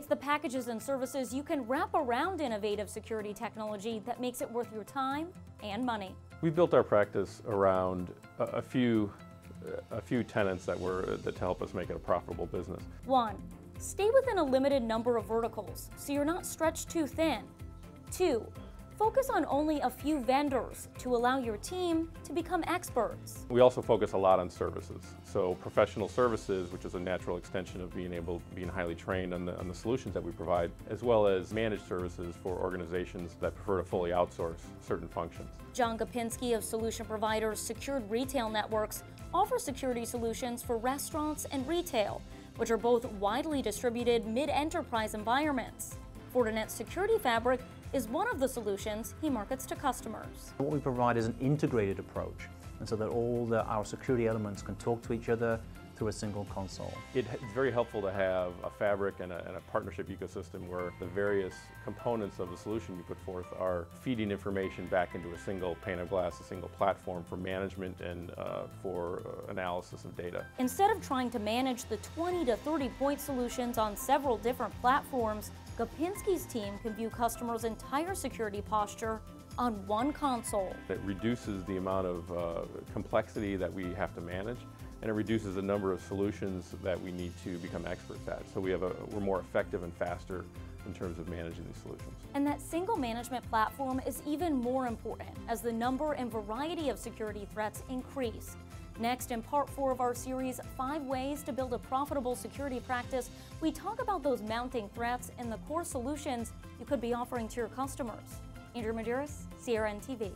It's the packages and services you can wrap around innovative security technology that makes it worth your time and money. We built our practice around a, a few a few tenants that were that to help us make it a profitable business. One, stay within a limited number of verticals so you're not stretched too thin. Two, focus on only a few vendors to allow your team to become experts. We also focus a lot on services. So professional services, which is a natural extension of being able, being highly trained on the, on the solutions that we provide, as well as managed services for organizations that prefer to fully outsource certain functions. John Gopinski of solution providers Secured Retail Networks offers security solutions for restaurants and retail, which are both widely distributed mid-enterprise environments. Fortinet's Security Fabric is one of the solutions he markets to customers. What we provide is an integrated approach, and so that all the, our security elements can talk to each other through a single console. It's very helpful to have a fabric and a, and a, partnership ecosystem where the various components of the solution you put forth are feeding information back into a single pane of glass, a single platform for management and uh, for uh, analysis of data. Instead of trying to manage the 20 to 30 point solutions on several different platforms, Gopinski's team can view customers' entire security posture on one console. It reduces the amount of uh, complexity that we have to manage and it reduces the number of solutions that we need to become experts at. So we have a, we're more effective and faster in terms of managing these solutions. And that single management platform is even more important as the number and variety of security threats increase. Next, in part four of our series, Five Ways to Build a Profitable Security Practice, we talk about those mounting threats and the core solutions you could be offering to your customers. Andrew Medeiros, CRN TV.